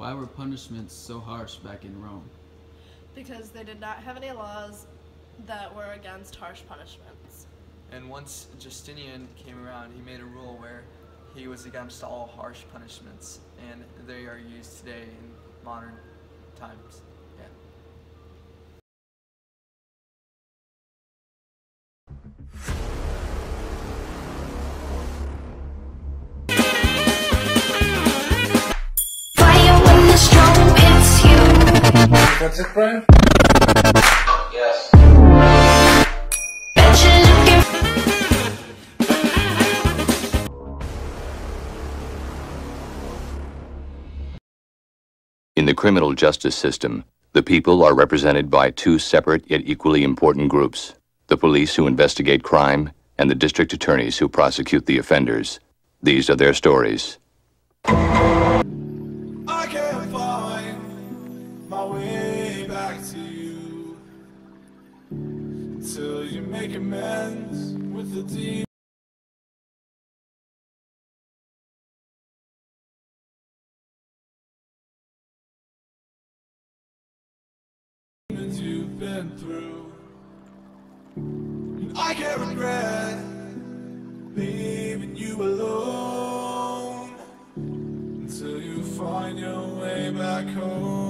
Why were punishments so harsh back in Rome? Because they did not have any laws that were against harsh punishments. And once Justinian came around, he made a rule where he was against all harsh punishments, and they are used today in modern times. You. That's it, Brian? Yes. Bet you're looking In the criminal justice system, the people are represented by two separate yet equally important groups the police who investigate crime and the district attorneys who prosecute the offenders. These are their stories. Back to you until you make amends with the deed. You've been through, and I can't regret leaving you alone until you find your way back home.